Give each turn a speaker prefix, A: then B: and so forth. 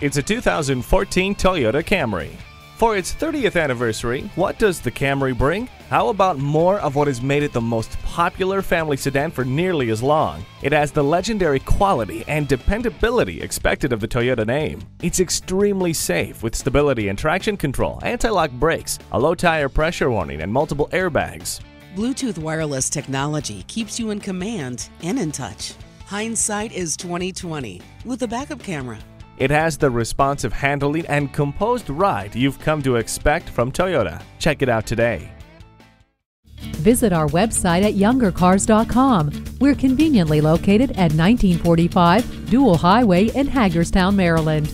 A: It's a 2014 Toyota Camry. For its 30th anniversary, what does the Camry bring? How about more of what has made it the most popular family sedan for nearly as long? It has the legendary quality and dependability expected of the Toyota name. It's extremely safe with stability and traction control, anti-lock brakes, a low tire pressure warning, and multiple airbags.
B: Bluetooth wireless technology keeps you in command and in touch. Hindsight is 2020 with a backup camera.
A: It has the responsive handling and composed ride you've come to expect from Toyota. Check it out today.
C: Visit our website at youngercars.com. We're conveniently located at 1945 Dual Highway in Hagerstown, Maryland.